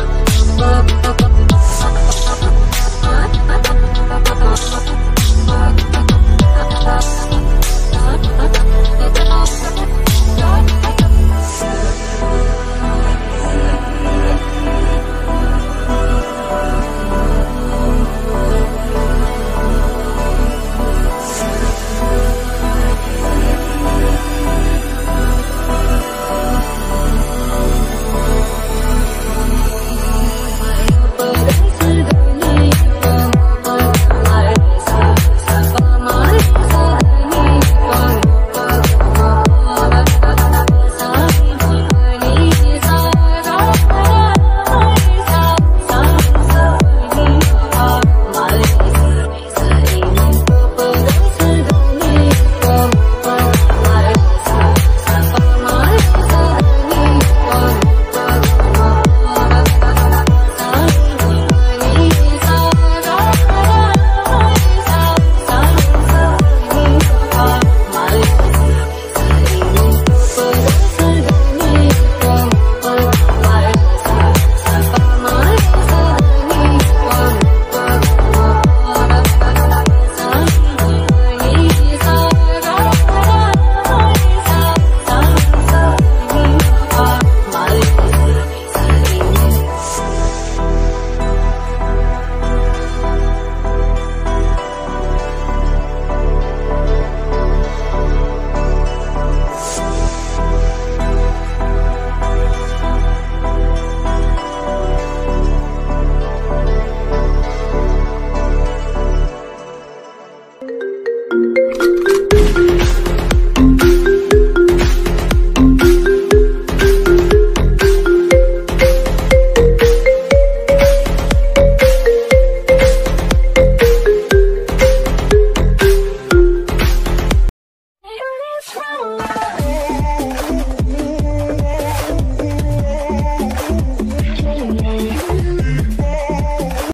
up, up.